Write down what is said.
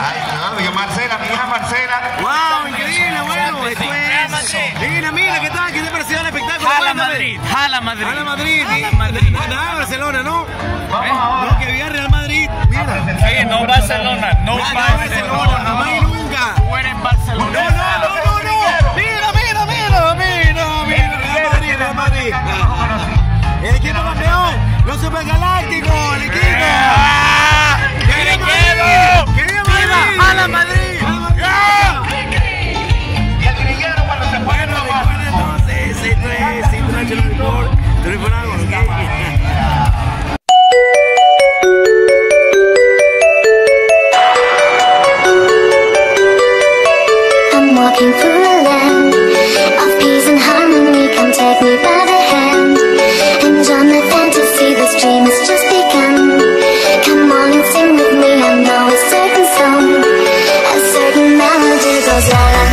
Ay, no, Marcela, mi hija Marcela. ¡Wow! Increíble, bueno. Divina, mira, ¿qué tal? ¿Qué te pareció el espectáculo? Jala Madrid, Jala Madrid. Jala Madrid. Jala Madrid. Nada, Barcelona, ¿no? Vamos ahora. Lo que vive Real Madrid, mira. Sí, no Barcelona, no Barcelona. Jamás y nunca. Tú Barcelona. No, no, no, no, no. Mira, mira, mira, mira, mira. Real Madrid, Real Madrid. El equipo campeón, los supergalácticos, el equipo. I'm walking through a land of peace and harmony. Come take me by the hand and join the fantasy. This dream has just begun. Come on and sing with me. I know a certain song, a certain melody goes.